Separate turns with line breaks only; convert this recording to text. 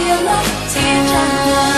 有了天真。